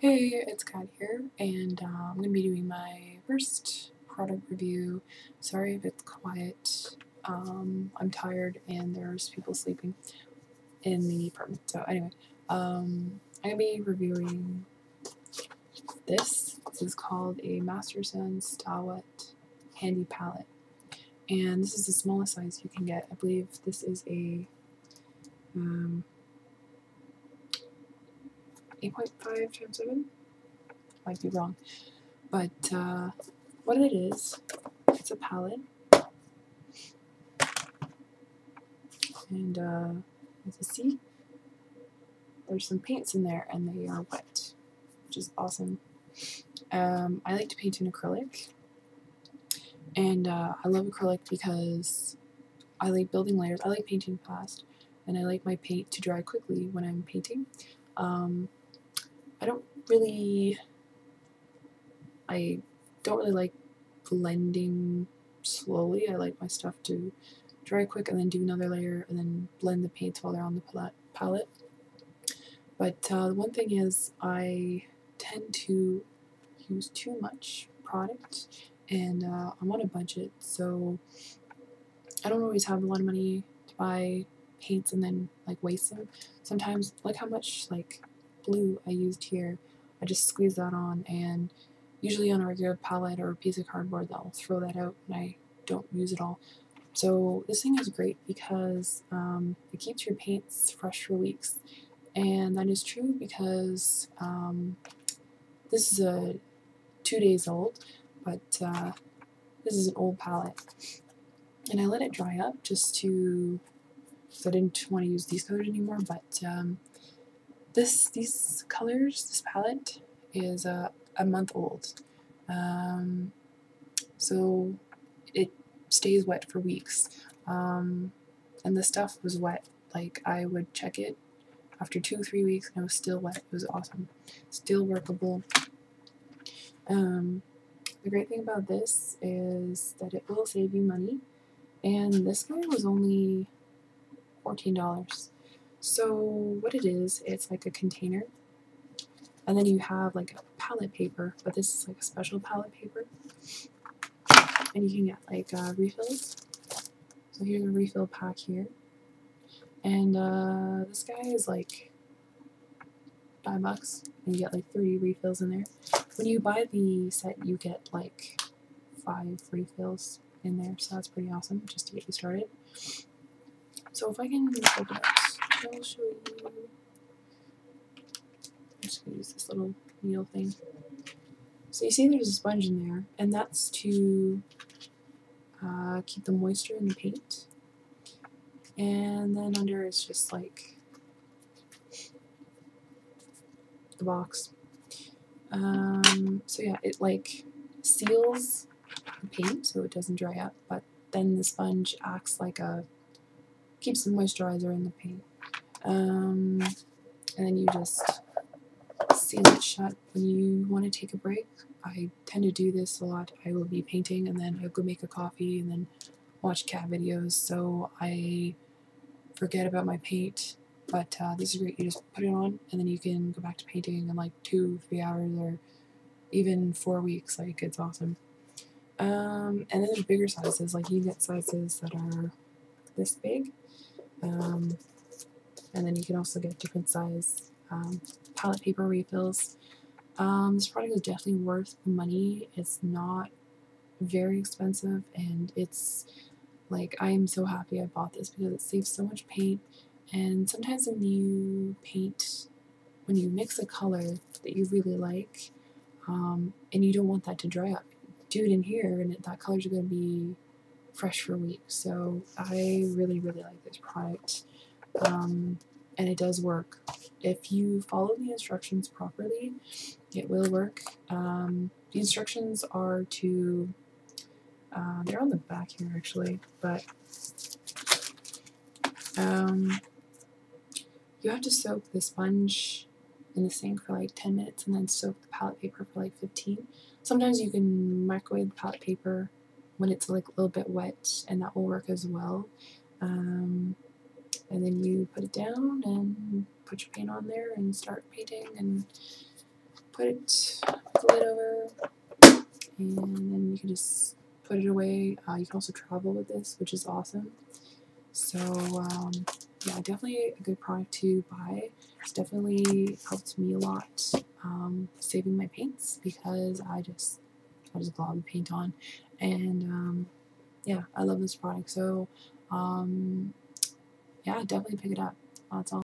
Hey, it's Cat here, and uh, I'm going to be doing my first product review. Sorry if it's quiet. Um, I'm tired and there's people sleeping in the apartment. So anyway, um, I'm going to be reviewing this. This is called a Masterson Sta-Wet Handy Palette. And this is the smallest size you can get. I believe this is a um, 8.5 times 7? Might be wrong. But uh, what it is, it's a palette. And uh, as you see, there's some paints in there and they are wet, which is awesome. Um, I like to paint in acrylic. And uh, I love acrylic because I like building layers. I like painting fast. And I like my paint to dry quickly when I'm painting. Um, I don't really I don't really like blending slowly. I like my stuff to dry quick and then do another layer and then blend the paints while they're on the palette. But uh, one thing is I tend to use too much product and uh, I'm on a budget so I don't always have a lot of money to buy paints and then like waste them. Sometimes like how much like blue I used here, I just squeeze that on and usually on a regular palette or a piece of cardboard I'll throw that out and I don't use it all. So this thing is great because um, it keeps your paints fresh for weeks and that is true because um, this is a two days old but uh, this is an old palette and I let it dry up just to because I didn't want to use these colors anymore but um, this these colors, this palette, is uh, a month old. Um, so it stays wet for weeks. Um, and the stuff was wet. Like I would check it after two, three weeks and it was still wet. It was awesome. Still workable. Um, the great thing about this is that it will save you money. And this guy was only $14. So what it is, it's like a container, and then you have like a palette paper, but this is like a special palette paper, and you can get like uh, refills. So here's a refill pack here, and uh, this guy is like five bucks, and you get like three refills in there. When you buy the set, you get like five refills in there, so that's pretty awesome, just to get you started. So if I can open it I'll show you. I'm just going to use this little needle thing. So you see there's a sponge in there, and that's to uh, keep the moisture in the paint. And then under is just like the box. Um, so yeah, it like seals the paint so it doesn't dry up, but then the sponge acts like a keeps the moisturizer in the paint. Um, and then you just seal it shut when you want to take a break. I tend to do this a lot. I will be painting and then I'll go make a coffee and then watch cat videos so I forget about my paint. But uh, this is great. You just put it on and then you can go back to painting in like two, three hours or even four weeks. Like it's awesome. Um, and then there's bigger sizes, like you get sizes that are this big. Um, and then you can also get different size um, palette paper refills. Um, this product is definitely worth the money. It's not very expensive and it's like I am so happy I bought this because it saves so much paint and sometimes when you paint when you mix a color that you really like um, and you don't want that to dry up do it in here and it, that are going to be fresh for weeks so I really really like this product um, and it does work. If you follow the instructions properly, it will work. Um, the instructions are to, uh, they're on the back here actually, but um, you have to soak the sponge in the sink for like 10 minutes and then soak the palette paper for like 15. Sometimes you can microwave the palette paper when it's like a little bit wet and that will work as well. Um, and then you put it down and put your paint on there and start painting and put it lid over, and then you can just put it away. Uh, you can also travel with this, which is awesome. So um, yeah, definitely a good product to buy. It's definitely helped me a lot um, saving my paints because I just I just glob the paint on, and um, yeah, I love this product. So um, yeah, definitely pick it up. That's all.